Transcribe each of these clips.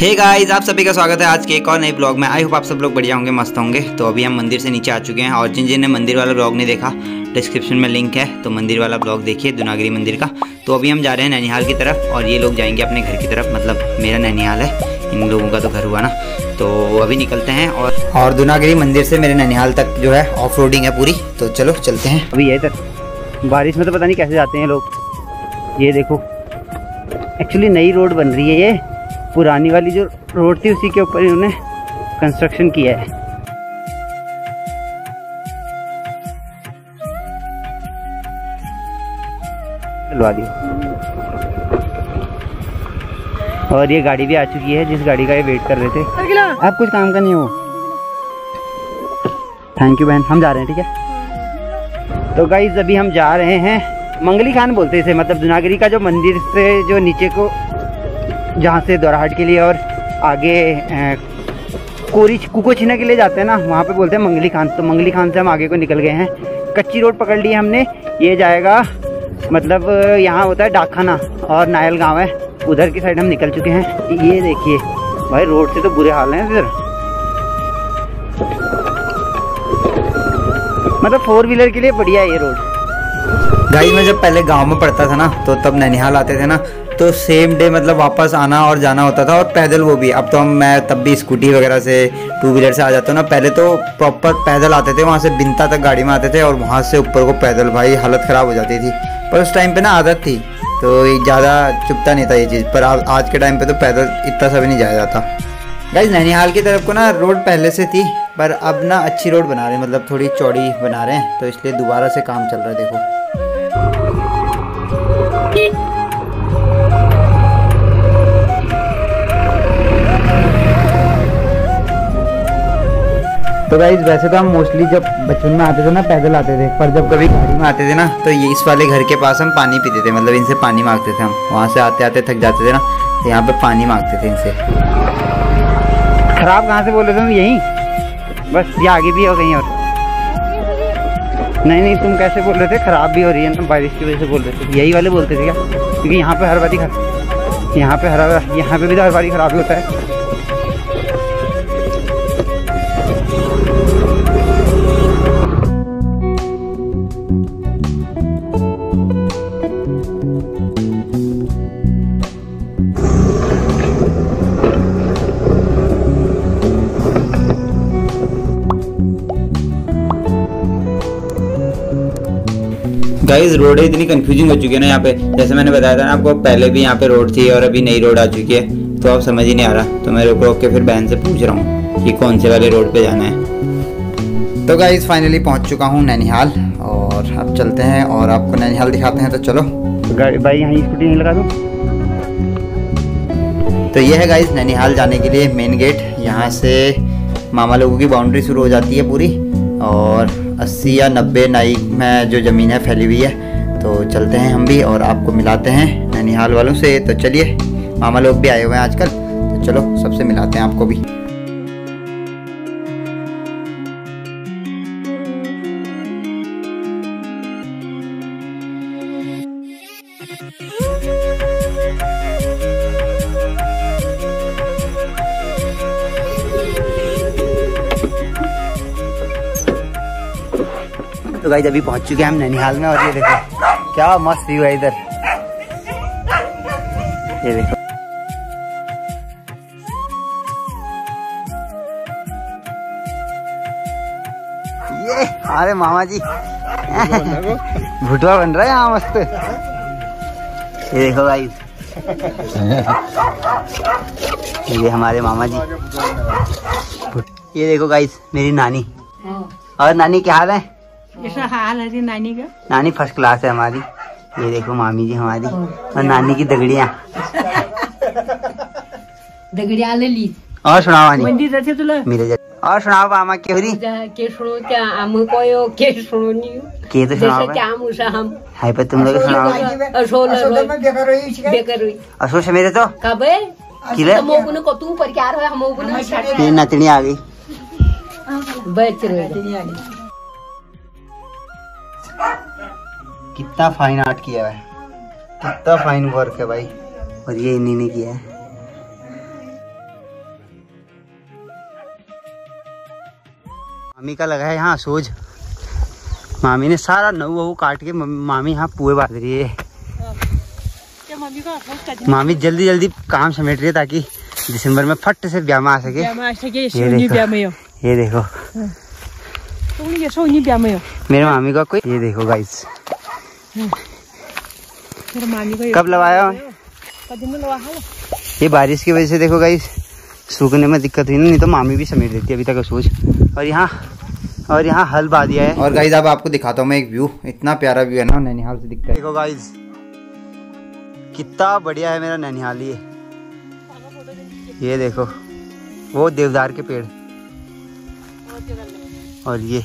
Hey guys आप सभी का स्वागत है आज के एक और नए ब्लॉग में। आई होप आप सब लोग बढ़िया होंगे, मस्त होंगे। तो अभी हम मंदिर से नीचे आ चुके हैं और जिन जिन ने मंदिर वाला ब्लॉग नहीं देखा डिस्क्रिप्शन में लिंक है तो मंदिर वाला ब्लॉग देखिए, दुनागिरी मंदिर का। तो अभी हम जा रहे हैं नैनीहाल की तरफ़ और ये लोग जाएँगे अपने घर की तरफ़। मतलब मेरा नैनीहाल है, इन लोगों का तो घर हुआ ना। तो अभी निकलते हैं और और दुनागिरी मंदिर से मेरे नैनीहाल तक जो है ऑफ़ रोडिंग है पूरी। तो चलो, चलते हैं। अभी ये इधर बारिश में तो पता नहीं कैसे जाते हैं लोग। ये देखो एक्चुअली नई रोड बन रही है ये। पुरानी वाली जो रोड थी उसी के ऊपर इन्होंने कंस्ट्रक्शन किया है। और ये गाड़ी भी आ चुकी है जिस गाड़ी का ये वेट कर रहे थे। आप कुछ काम का नहीं हो? थैंक यू बहन। हम जा रहे हैं ठीक है? तो गाइज़ अभी हम जा रहे हैं। मंगली खान बोलते हैं इसे मतलब दुनागरी का जो मंदिर से जो नीचे को जहाँ से दोराहट के लिए और आगे कोरिच कुको छीना के लिए जाते हैं ना, वहाँ पे बोलते हैं मंगली खान। तो मंगली खान से हम आगे को निकल गए हैं। कच्ची रोड पकड़ ली हमने। ये जाएगा मतलब यहाँ होता है डाकखाना और नायल गाँव है। उधर की साइड हम निकल चुके हैं। ये देखिए, भाई रोड से तो बुरे हाल हैं इधर। मतलब फोर व्हीलर के लिए बढ़िया है ये रोड। गाइस मैं जब पहले गाँव में पढ़ता था ना तो तब ननिहाल आते थे ना तो सेम डे मतलब वापस आना और जाना होता था और पैदल वो भी। अब तो हम, मैं तब भी स्कूटी वगैरह से टू व्हीलर से आ जाता हूँ ना, पहले तो प्रॉपर पैदल आते थे, वहाँ से बिनता तक गाड़ी में आते थे और वहाँ से ऊपर को पैदल भाई हालत ख़राब हो जाती थी। पर उस टाइम पर ना आदत थी तो ज़्यादा चुपता नहीं था ये चीज़, पर आज के टाइम पर तो पैदल इतना सा भी नहीं जाया जाता। गाइज़ नैनीहाल की तरफ़ को ना रोड पहले से थी पर अब ना अच्छी रोड बना रहे हैं मतलब थोड़ी चौड़ी बना रहे हैं तो इसलिए दोबारा से काम चल रहा है, देखो। तो गाइज़ वैसे तो हम मोस्टली जब बचपन में आते थे ना, पैदल आते थे, पर जब कभी गाड़ी में आते थे ना तो ये इस वाले घर के पास हम पानी पीते थे मतलब इनसे पानी मांगते थे हम। वहाँ से आते आते थक जाते थे ना तो यहाँ पे पानी मांगते थे इनसे। खराब कहाँ से बोल थे यहीं? बस ये आगे भी हो गई और। नहीं नहीं, तुम कैसे बोल रहे थे? खराब भी हो रही है ना, बारिश की वजह से बोल रहे थे। यही वाले बोलते थे क्या? क्योंकि यहाँ पे हर बारी यहाँ पे हर यहाँ पे भी तो हर बारी खराब होता है। गाइस रोड इतनी कंफ्यूजिंग हो चुकी है ना यहाँ पे। जैसे मैंने बताया था ना आपको पहले भी यहाँ पे रोड थी और अभी नई रोड आ चुकी है। तो अब समझ ही नहीं आ रहा। तो मैं रोक रोक के फिर बहन से पूछ रहा हूँ कि कौन से वाले रोड पे जाना है। तो गाइज़ फाइनली पहुँच चुका हूँ नैनीहाल और अब चलते हैं और आपको नैनीहाल दिखाते हैं तो चलो। भाई यहाँ स्कूटी नहीं लगा दो। तो ये है गाइज़ नैनीहाल जाने के लिए मेन गेट यहाँ से मामा लोगों की बाउंड्री शुरू हो जाती है पूरी और अस्सी या नब्बे नाई में जो ज़मीन है फैली हुई है तो चलते हैं हम भी और आपको मिलाते हैं नैनीहाल वालों से। तो चलिए, मामा लोग भी आए हुए हैं आजकल तो चलो सबसे मिलाते हैं आपको भी। तो गाइज़ अभी पहुँच चुके हैं हम नैनीहाल में और ये देखो क्या मस्त व्यू है इधर। ये देखो। ये अरे मामा जी भुटवा बन रहा है यहाँ मस्त। ये देखो गाइज़ ये हमारे मामा जी ये देखो गाइज़ मेरी नानी। और नानी क्या हाल है? हाल है नानी का? नानी फ़र्स्ट क्लास है हमारी। ये देखो मामी जी हमारी और नानी की दगड़िया। दगड़िया ले ली। और सुनाओ नानी मंदिर तुला मेरे जैसे और सुनाओ मामा क्या हो के सुनो क्या हम कोयो के सुनो नहीं के तो सुनाओ जैसे क्या हम हम। हाय पर तुम लोग सुनाओ। असोल बेकर हुई अशोक से मेरे तो? कबे? किले? हम ओगुन को तू पर क्या रहा हम तेरी नतनी आ गई। बच रहे। कितना फाइन आर्ट किया है। कितना फाइन वर्क है भाई। और ये इन्हीं ने किया है। मामी का लगा है यहाँ सोज मामी ने सारा नऊ वह काट के मामी यहाँ पुए बाँध रही है। मामी जल्दी जल्दी काम समेट रही है ताकि दिसंबर में फट से ब्याह आ सके। ये देखो। ये देखो। मेरे मामी का कोई ये देखो गाइस कब लगाया ये बारिश की वजह से देखो गाइस सूखने में दिक्कत हुई नहीं तो मामी भी समेट देती अभी तक सोच। और यहाँ और यहाँ हल बा दिया है। और गाइज़ अब आपको दिखाता हूँ मैं एक व्यू इतना प्यारा व्यू है ना नैनिहाल से दिखता है। देखो गाइज़ कितना बढ़िया है मेरा नैनिहाल ये। ये देखो वो देवदार के पेड़। और ये।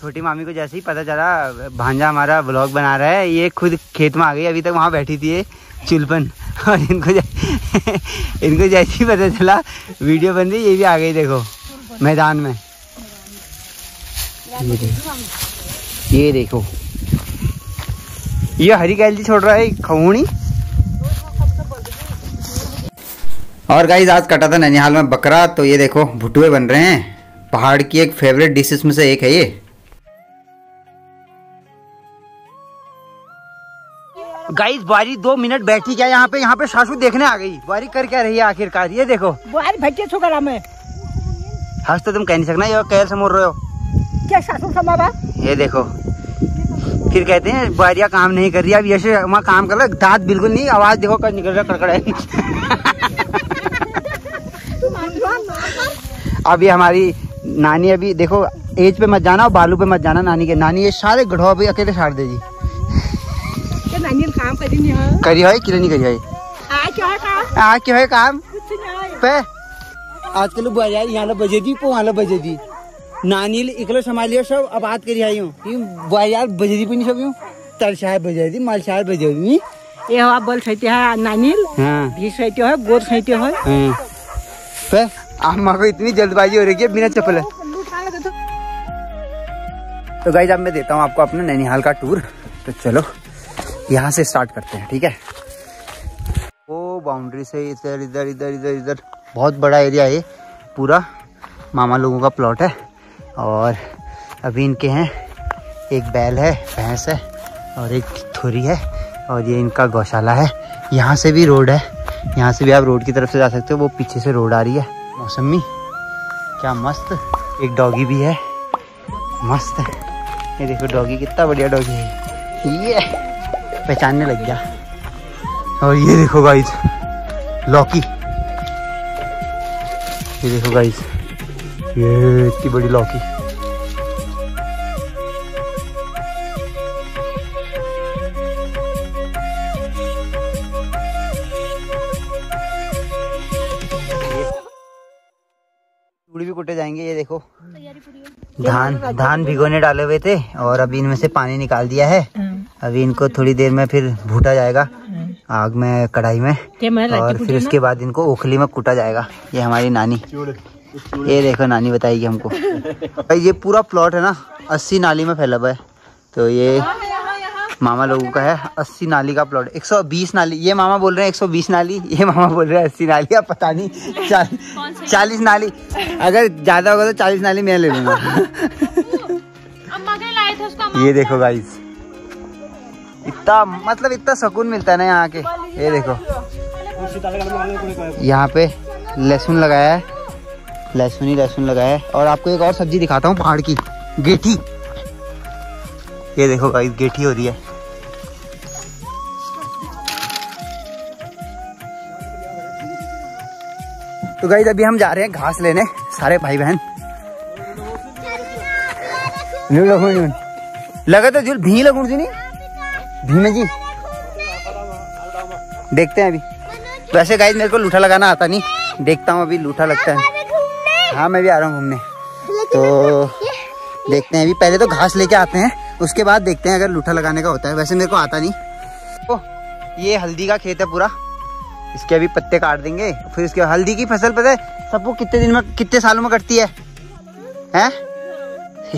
छोटी मामी को जैसे ही पता चला, भांजा हमारा ब्लॉग बना रहा है, ये खुद खेत में आ गई, अभी तक वहाँ बैठी थी ये चुलपन। और इनको इनको जैसे ही पता चला, वीडियो बन रही ये भी आ गई, देखो, मैदान में। ये देखो। ये देखो। ये हरी कैलजी छोड़ रहा है खऊनी। और गाइज़ आज कटा था नैनीहाल में बकरा तो ये देखो भुटुए बन रहे हैं। पहाड़ की एक फेवरेट डिशेस में से एक है ये। गाइस बारी दो मिनट बैठी क्या यहाँ पे? यहाँ पे सासू देखने आ गई। बारी कर क्या रही है आखिरकार? ये देखो। बुआरी भट्टे छोकरा में। हंस तो तुम कह नहीं सकना ये कैल से मोड़ रहे हो। क्या सासू समावा? ये देखो। फिर कहते हैं बारिया काम नहीं कर रही अब ऐसे वहाँ काम कर लो दांत बिल्कुल नहीं आवाज़ देखो कर निकल रहा अभी हमारी नानी अभी देखो एज पे मत जाना और बालू पे मत जाना नानी के। नानी ये सारे गढ़वा अभी अकेले छाड़ देगी। काम कर नहीं है? करी है कि नहीं करी है आ क्या क्यों है काम? पे। आजकल बाज़ार यहाँ बजे दी पो वहाँ बजे दी। नानी इकलो संभालियो सब अब बात करी आई हूँ बाज़ार बजे दी नहीं सब यूँ? शाह बजे दी माल शाह बजे दी। ये हवा बोल सहित है नानील हाँ। भी सहित है गोद सहित है। हाँ। पे। अम्मा को इतनी जल्दबाजी हो रही है बिना चप्पल है। तो। गाइज़ अब मैं देता हूँ आपको अपना नैनीहाल का टूर तो चलो यहाँ से स्टार्ट करते हैं ठीक है? वो बाउंड्री से इधर इधर इधर इधर इधर। बहुत बड़ा एरिया है ये पूरा मामा लोगों का प्लॉट है। और अभी इनके हैं एक बैल है भैंस है और एक थोरी है और ये इनका गौशाला है। यहाँ से भी रोड है यहाँ से भी आप रोड की तरफ़ से जा सकते हो वो पीछे से रोड आ रही है। मौसमी क्या मस्त। एक डॉगी भी है। मस्त। है ये देखो डॉगी, कितना बढ़िया डॉगी है। ये पहचानने लग गया। और ये देखो गाइस लौकी ये देखो गाइस ये इतनी बड़ी लौकी धान धान भिगोने डाले हुए थे और अभी इनमें से पानी निकाल दिया है। अभी इनको थोड़ी देर में फिर भूटा जाएगा आग में कढ़ाई में। और फिर उसके बाद इनको ओखली में कूटा जाएगा। ये हमारी नानी। ये देखो नानी बताएगी हमको। भाई ये पूरा प्लॉट है ना अस्सी नाली में फैला हुआ है। तो ये मामा लोगों का है अस्सी नाली का प्लॉट 120 नाली ये मामा बोल रहे हैं 120 नाली ये मामा बोल रहे हैं अस्सी नाली अब पता नहीं चाल, चालीस नाली अगर ज़्यादा होगा तो चालीस नाली मैं ले लूँगा। ये देखो गाइस इतना मतलब इतना सुकून मिलता है ना यहाँ के ये देखो। यहाँ पे लहसुन लगाया है लहसुन ही लहसुन लगाया है और आपको एक और सब्ज़ी दिखाता हूँ पहाड़ की गेठी। ये देखो गाइस गेठी हो रही है। तो गाइस अभी हम जा रहे हैं घास लेने सारे भाई बहन। लगू तो जुल भी लगू जी नहीं? भीमे जी। देखते हैं अभी। वैसे गाइस मेरे को लूठा लगाना आता नहीं। देखता हूँ अभी लूठा लगता है। हाँ मैं भी आ रहा हूँ घूमने। तो देखते हैं अभी पहले तो घास लेके आते हैं। उसके बाद देखते हैं अगर लूठा लगाने का होता है। वैसे मेरे को आता नहीं। ओ, ये हल्दी का खेत है पूरा। इसके अभी पत्ते काट देंगे फिर इसके हल्दी की फ़सल पता है सबको कितने दिन में कितने सालों में कटती है? हैं?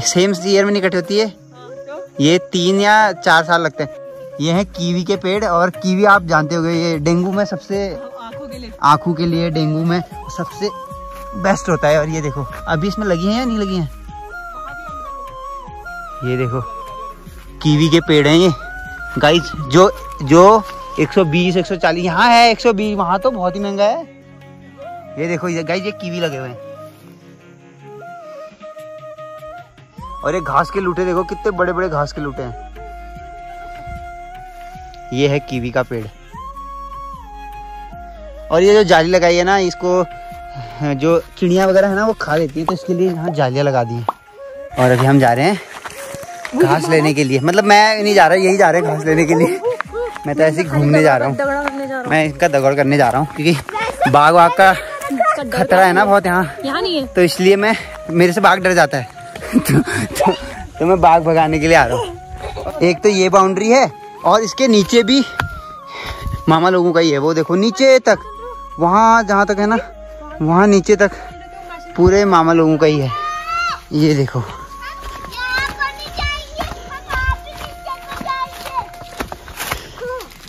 सेम ईयर में नहीं कटी होती है? ये तीन या चार साल लगते हैं। ये है कीवी के पेड़ और कीवी आप जानते होंगे ये डेंगू में सबसे आँखों के लिए। डेंगू में सबसे बेस्ट होता है और ये देखो अभी इसमें लगी हैं या नहीं लगी हैं? ये देखो कीवी के पेड़ हैं ये। गाइस जो जो 120 140 यहाँ है 120 वहाँ तो बहुत ही महँगा है। ये देखो ये गाइस ये कीवी लगे हुए हैं। और ये घास के लूटे देखो कितने बड़े बड़े घास के लूटे हैं। ये है कीवी का पेड़। और ये जो जाली लगाई है ना इसको जो चिड़िया वगैरह है ना वो खा लेती है तो इसके लिए यहाँ जालियाँ लगा दी और अभी हम जा रहे हैं घास लेने के लिए। मतलब मैं नहीं जा रहा यही जा रहे हैं घास लेने के लिए। मैं तो ऐसे ही घूमने जा रहा हूँ। मैं इसका दगड़ करने जा रहा हूँ क्योंकि बाघ वाघ का खतरा है ना बहुत यहाँ। यहाँ नहीं है। तो इसलिए मैं मेरे से बाघ डर जाता है। तो, तो, तो मैं बाघ भगाने के लिए आ रहा हूँ। एक तो ये बाउंड्री है और इसके नीचे भी मामा लोगों का ही है। वो देखो नीचे तक वहाँ जहाँ तक है ना वहाँ नीचे तक पूरे मामा लोगों का ही है। ये देखो।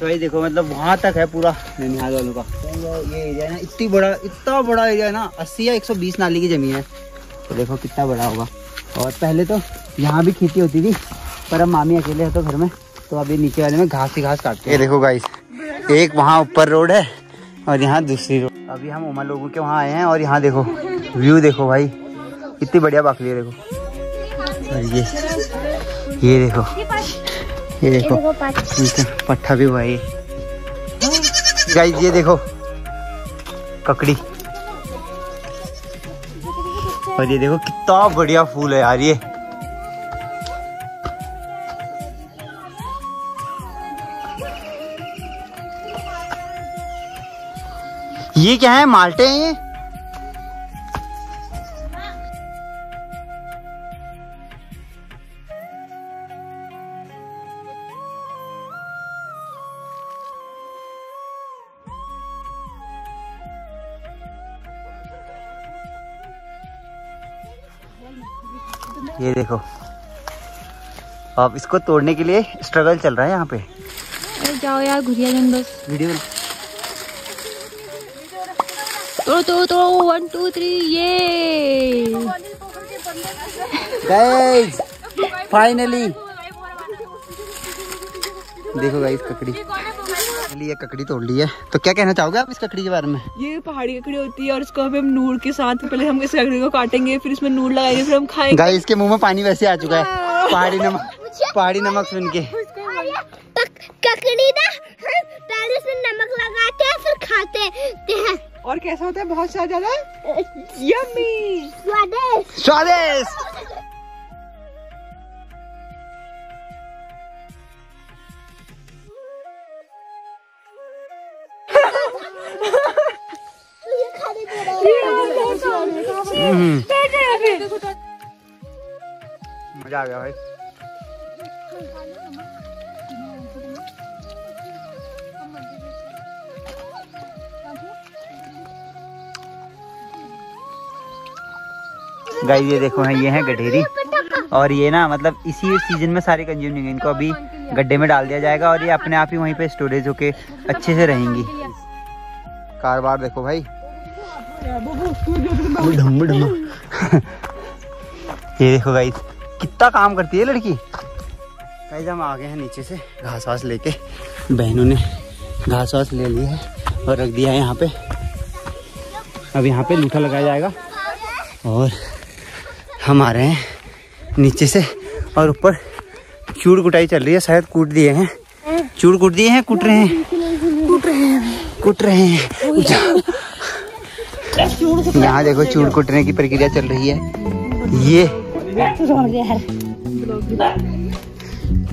तो ये देखो मतलब वहाँ तक है पूरा ननिहाल वालों का। ये एरिया है ना इतनी बड़ा इतना बड़ा एरिया है ना अस्सी या एक सौ बीस नाली की ज़मीन है। तो देखो कितना बड़ा होगा। और पहले तो यहाँ भी खेती होती थी पर अब मामी अकेले है तो घर में तो अभी नीचे वाले में घास ही घास काटते हैं। देखो गाइस एक वहाँ ऊपर रोड है और यहाँ दूसरी रोड। अभी हम उमर लोगों के वहाँ आए हैं और यहाँ देखो व्यू देखो भाई इतनी बढ़िया बाकली है देखो। और ये ये देखो। ये देखो पट्टा भी हुआ है गाइस ये देखो, ककड़ी। और ये देखो, कितना बढ़िया फूल है यार ये। ये क्या है, माल्टे हैं ये? ये देखो। अब इसको तोड़ने के लिए स्ट्रगल चल रहा है यहाँ पे। अरे जाओ यार घुरिया जन बस। वीडियो तोड़ो तोड़ो तोड़ो। वन टू थ्री ये गाइस फाइनली देखो गाइस ककड़ी फाइनली ये ककड़ी तोड़ ली है। तो क्या कहना चाहोगे आप इस ककड़ी के बारे में? ये पहाड़ी ककड़ी होती है और इसको हम नूर के साथ पहले हम इस ककड़ी को काटेंगे फिर इसमें नूर लगाएँगे फिर हम खाएँगे। गाइस के मुँह में पानी वैसे आ चुका है। पहाड़ी नमक पहाड़ी नमक सुन के। ककड़ी ना पहले से नमक लगाते हैं फिर खाते हैं। और कैसा होता है? बहुत ज़्यादा यम्मी स्वादिष्ट। स्वादिष्ट। मज़ा आ गया भाई। गाइस ये देखो है ये है गठेरी। और ये ना मतलब इसी सीज़न में सारे कंज्यूम नहीं इनको अभी गड्ढे में डाल दिया जाएगा और ये अपने आप ही वहीं पे स्टोरेज होके अच्छे से रहेंगी। कारोबार देखो भाई। ये देखो गाइस कितना काम करती है लड़की गाइस हम आ गए हैं नीचे से घास वास लेके बहनों ने घास वास ले ली है और रख दिया है यहाँ पे अब यहाँ पे लूठा लगाया जाएगा और हम आ रहे हैं नीचे से और ऊपर चूड़ कुटाई चल रही है शायद कूट दिए हैं चूड़ कूट दिए हैं कूट रहे हैं कूट रहे हैं कूट रहे हैं यहाँ देखो चूड़ कुटने की प्रक्रिया चल रही है। ये।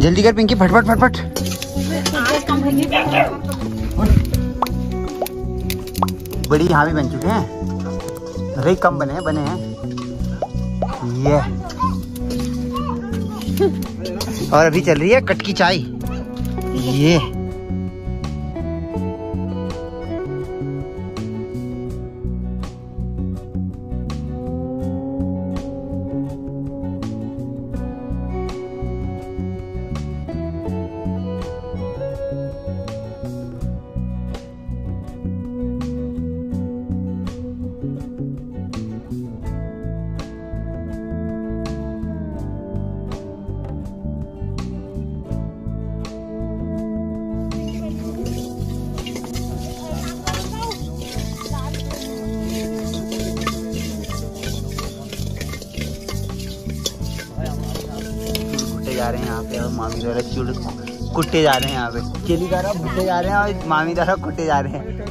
जल्दी कर पिंकी, फटफट फटफट। बड़ी यहाँ भी बन चुके हैं। अरे, कम बने हैं बने हैं। ये। और अभी चल रही है कटकी चाय। ये। रहे हैं यहाँ पे और मामी द्वारा चुड़ कुट्टे जा रहे हैं यहाँ पे। चेली द्वारा भुट्टे जा रहे हैं और मामी द्वारा कुटे जा रहे हैं।